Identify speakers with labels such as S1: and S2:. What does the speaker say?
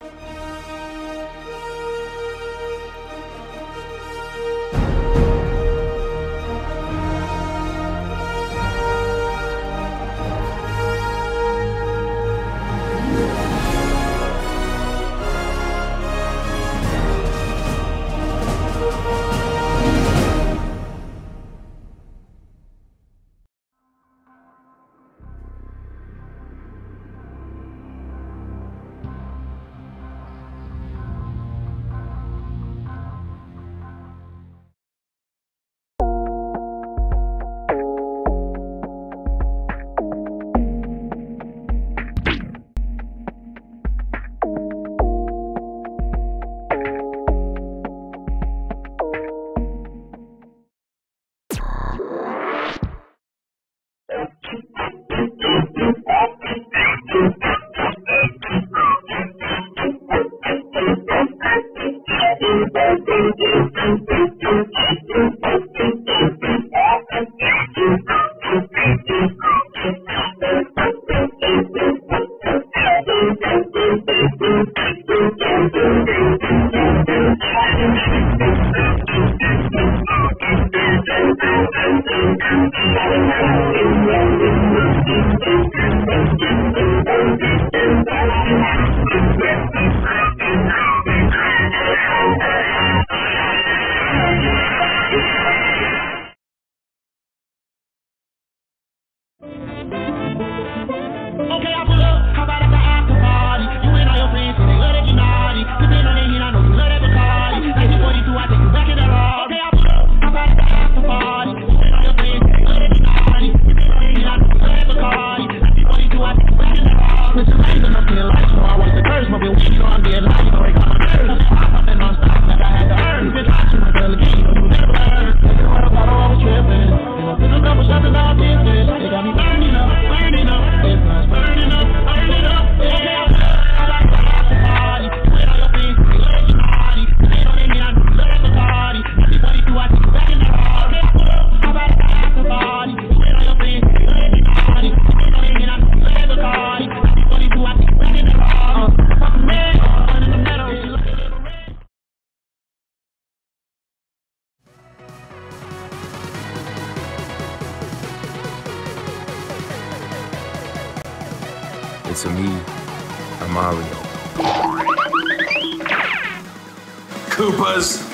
S1: you Okay,
S2: It's a me, a Mario.
S3: Koopas.